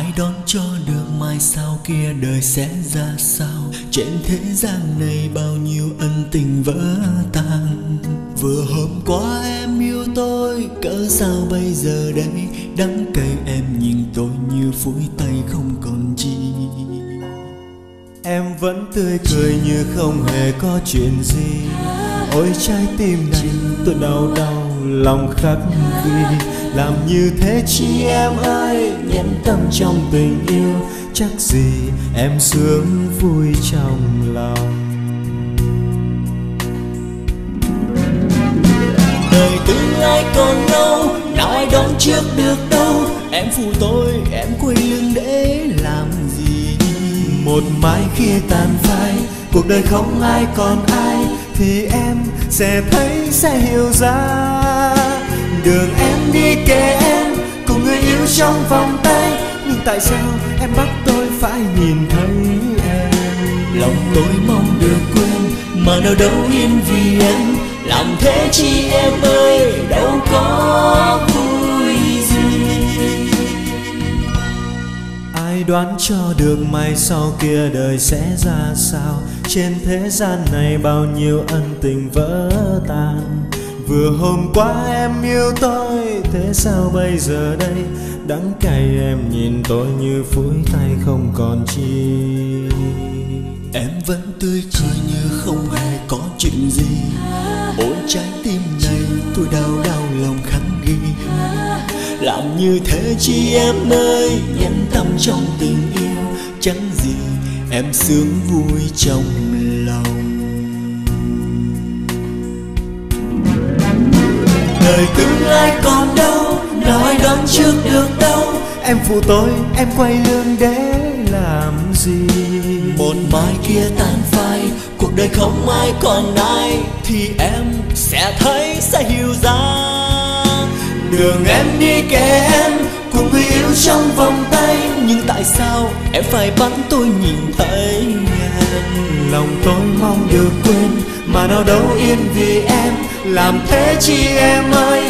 ai đón cho được mai sau kia đời sẽ ra sao? Trên thế gian này bao nhiêu ân tình vỡ tan? Vừa hôm qua em yêu tôi cỡ sao bây giờ đây? Đắng cay em nhìn tôi như phủi tay không còn chi. Em vẫn tươi cười như không hề có chuyện gì. Ôi trái tim này tôi đau đau, lòng khắc ghi. Làm như thế chi em ơi? Nhẫn tâm trong tình yêu, Chắc gì em sướng vui trong lòng? Đời tương lai còn lâu nào ai đón trước được đâu? Em phụ tôi, em quay lưng để làm gì? Một mai khi tàn phai, Cuộc đời không ai còn ai, Thì em sẽ thấy, sẽ hiểu ra. Đường em đi kề em, Cùng người yêu trong vòng tay. Nhưng tại sao em bắt tôi phải nhìn thấy em? Lòng tôi mong được quên, mà nào đâu yên vì em. Làm thế chi em ơi, đâu có vui gì. Ai đoán cho được mai sau kia đời sẽ ra sao? Trên thế gian này bao nhiêu ân tình vỡ tan. Vừa hôm qua em yêu tôi, Thế sao bây giờ đây? Đắng cay em nhìn tôi như phủi tay không còn chi. Em vẫn tươi cười như không hề có chuyện gì. Ôi trái tim này tôi đau đau lòng khắc ghi. Làm như thế chi em ơi, nhân tâm trong tình yêu. Chẳng gì em sướng vui trong đời tương lai còn đâu ai đoán trước được đâu. Em phụ tôi em quay lưng để làm gì? Một mai kia tan phai cuộc đời không ai còn ai. Thì em sẽ thấy sẽ hiểu ra. Đường em đi kề em cùng người yêu trong vòng tay em phải bắn tôi nhìn thấy Lòng tôi mong được quên, Mà nào đâu yên vì em. Làm thế chi em ơi?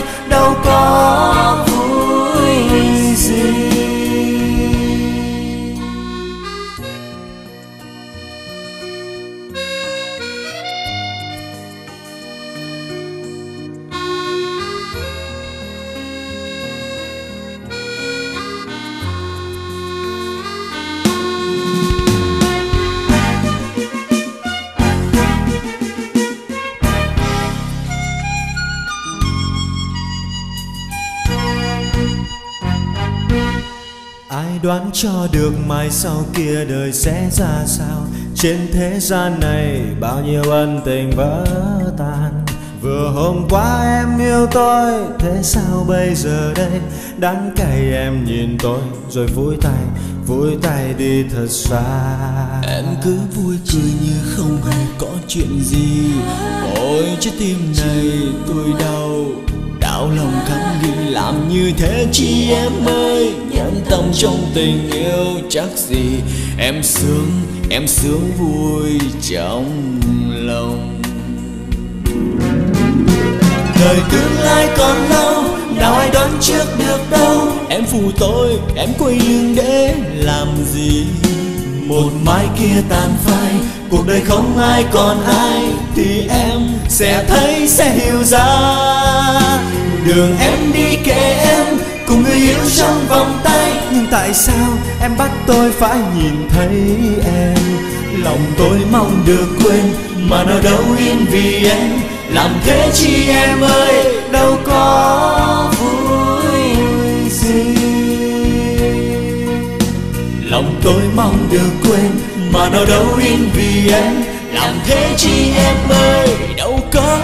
Ai đoán cho được mai sau kia đời sẽ ra sao? Trên thế gian này bao nhiêu ân tình vỡ tan. Vừa hôm qua em yêu tôi, Thế sao bây giờ đây? Đắng cay em nhìn tôi, Rồi vui tay Vui tay đi thật xa. Em cứ vui cười như không hề có chuyện gì. Ôi, trái tim này tôi đau. Đau lòng khắc ghi làm như thế chi em ơi? Nhân tâm trong tình yêu chắc gì? Em sướng em sướng vui trong lòng. Đời tương lai còn lâu, nào ai đoán trước được đâu? Em phụ tôi, em quay lưng để làm gì? Một mai kia tàn phai, cuộc đời không ai còn ai. Thì em sẽ thấy, sẽ hiểu ra. Đường em đi kể em cùng người yêu trong vòng tay. Nhưng tại sao em bắt tôi phải nhìn thấy em? Lòng tôi mong được quên, mà nào đâu yên vì em. Làm thế chi em ơi, đâu có vui gì. Lòng tôi mong được quên, mà nào đâu yên vì em. Làm thế chi em ơi, đâu có